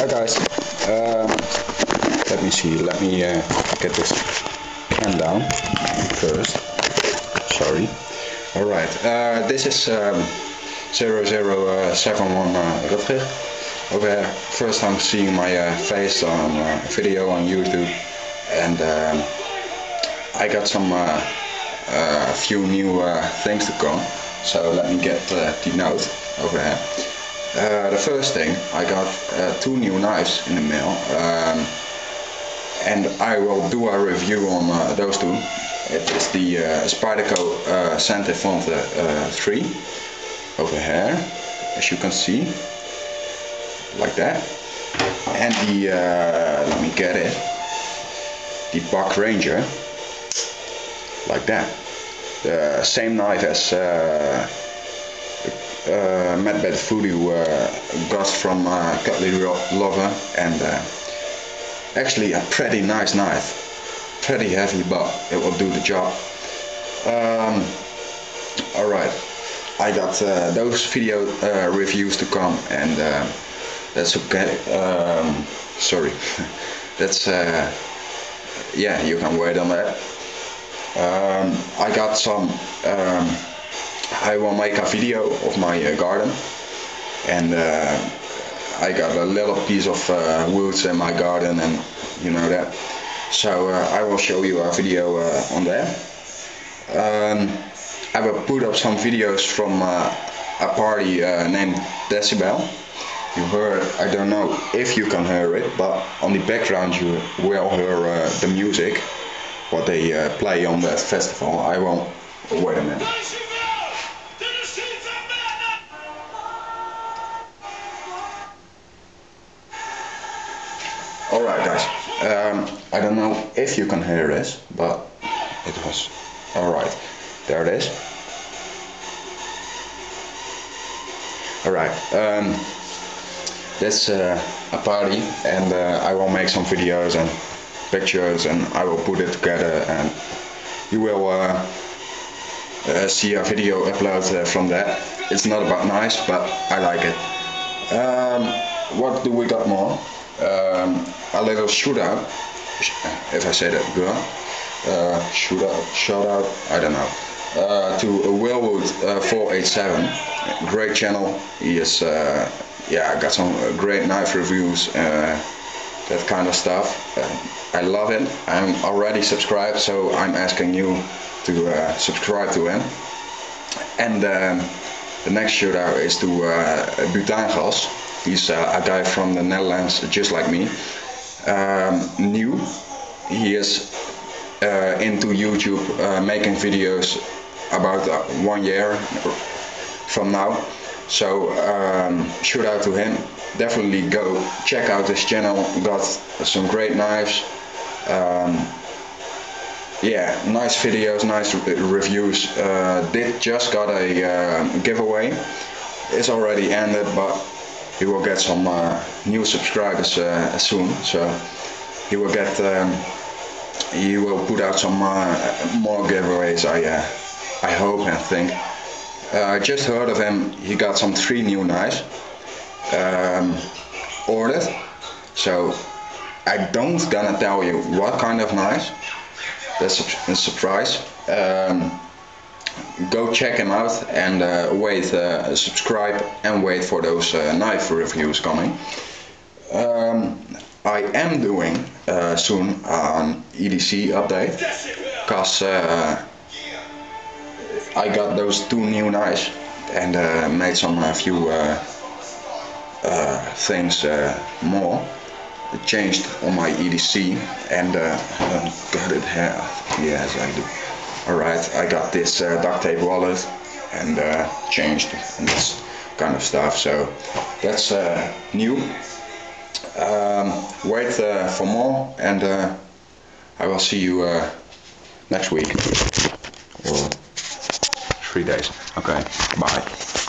Hi guys. Um, let me see. Let me uh, get this can down first. Sorry. All right. Uh, this is um, 0071 uh, Rutger. Over here. First time seeing my uh, face on uh, video on YouTube, and um, I got some uh, a few new uh, things to come. So let me get uh, the note over here. Uh, the first thing, I got uh, two new knives in the mail, um, and I will do a review on uh, those two. It is the uh, Spyderco uh, uh, 3 over here, as you can see, like that. And the, uh, let me get it, the Buck Ranger, like that. The same knife as uh, Bed Voodoo got from uh, Cutlery Lover and uh, actually a pretty nice knife. Pretty heavy but it will do the job. Um, alright. I got uh, those video uh, reviews to come and that's okay. Um, sorry. That's uh, yeah you can wait on that. Um, I got some um, I will make a video of my uh, garden. And uh, I got a little piece of uh, woods in my garden and you know that. So uh, I will show you a video uh, on that. Um, I will put up some videos from uh, a party named Decibel. You heard I don't know if you can hear it but on the background you will hear the music what they play on that festival. I won't wait a minute Alright guys, um, I don't know if you can hear this, but it was alright. There it is. Alright, um, that's uh, a party and uh, I will make some videos and pictures and I will put it together and you will uh, uh see a video upload uh, from that. It's not about nice, but I like it. Um, what do we got more? um, a little shootout, if I say that good, uh, shootout, shout out, I don't know, uh, to Willwood uh, 487, great channel. He is, uh, yeah, got some great knife reviews, uh, that kind of stuff. Uh, I love it. I'm already subscribed, so I'm asking you to uh, subscribe to him. And um, the next shootout is to uh, Butaangas. He's uh, a guy from the Netherlands, just like me. Um, new. He is uh, into YouTube, making videos about one year from now. So um, shout out to him. Definitely go check out his channel. Got some great knives. Um, yeah, nice videos, nice reviews. Uh, did just got a uh, giveaway. It's already ended, but he will get some uh, new subscribers uh, soon. So he will get um, he will put out some uh, more giveaways. I I hope and think. I just heard of him. He got some three new knives um, ordered. So I don't gonna tell you what kind of knives. That's a surprise. Um, go check him out and uh, wait, uh, subscribe and wait for those uh, knife reviews coming. Um, I am doing uh, soon an EDC update because uh, I got those two new knives and uh, made some a few things more changed on my EDC and got it here. Yes I do alright I got this uh, duct tape wallet and uh, changed and this kind of stuff. So that's uh, new. Um, wait uh, for more and uh, I will see you uh, next week. Or three days. Okay bye